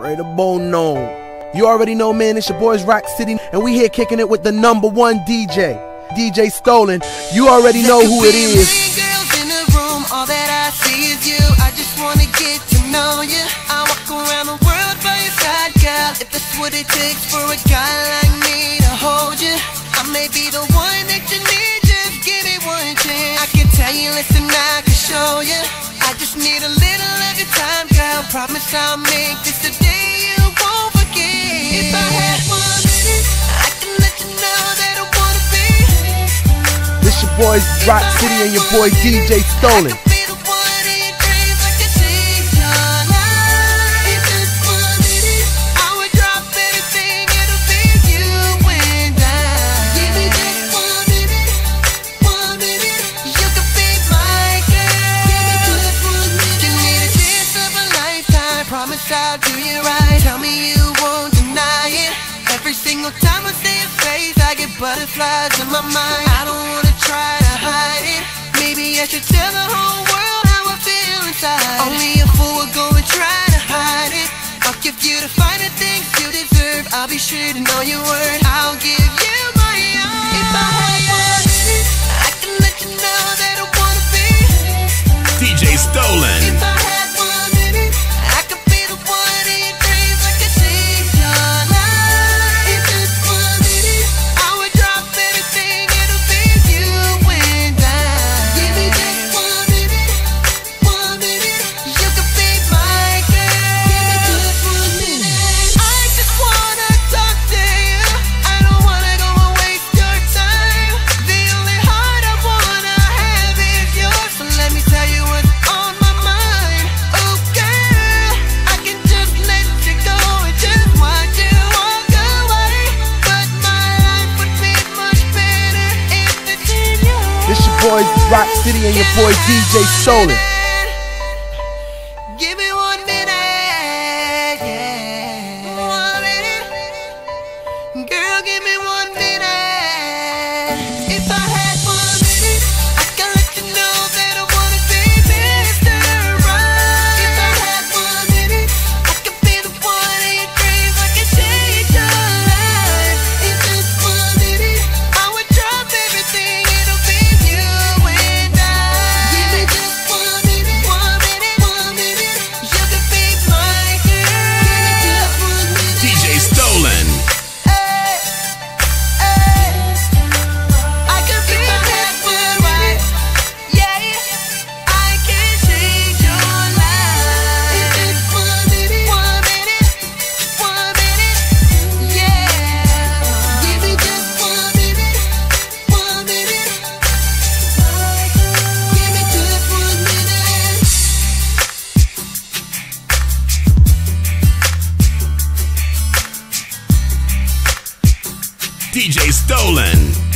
Ray the Bone known. You already know, man, it's your boys Rock City, and we here kicking it with the number one DJ, DJ Stolen. You already know who it is. What it takes for a guy like me to hold you, I may be the one that you need. Just give me one chance. I can tell you, listen, I can show you. I just need a little of your time, girl. Promise I'll make this This your boys Rock City and your boy DJ Stolen. Promise I'll do you right. Single time I see your face, I get butterflies in my mind. I don't wanna try to hide it. Maybe I should tell the whole world how I feel inside. Only a fool would go and try to hide it. I'll give you the finer things you deserve. I'll be sure to know your word. I'll give you boys Rock City and your boy DJ Stolen. Give me one minute, yeah. One minute. Girl, give me one minute. If I had DJ Stolen.